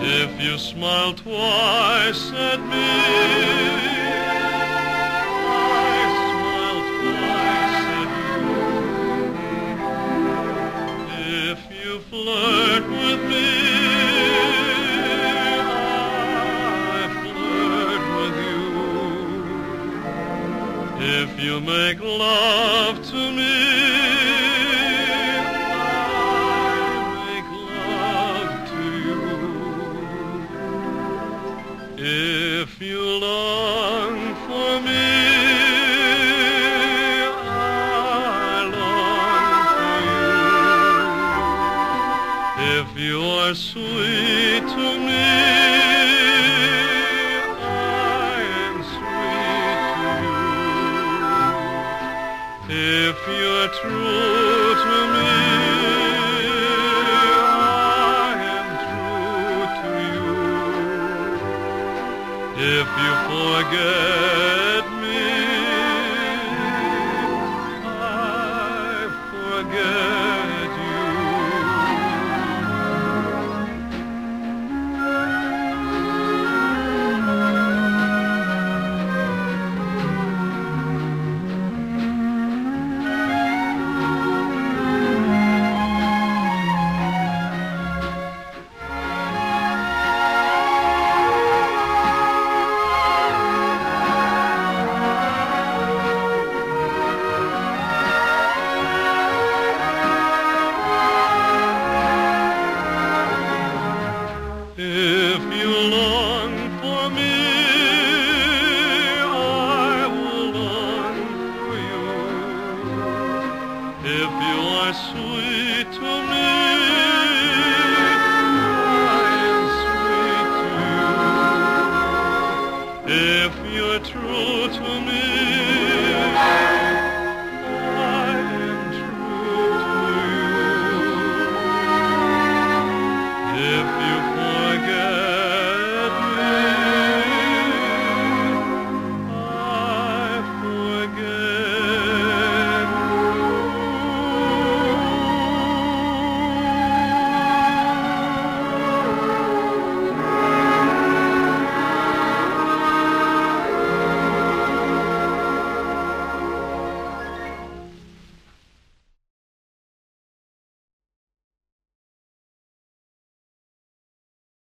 If you smile twice at me, I smile twice at you. If you flirt with me, I flirt with you. If you make love to me, are sweet to me, I am sweet to you. If you're true to me, I am true to you. If you forget long for me, I will long for you. If you are sweet to me, I am sweet to you. If you're true to me,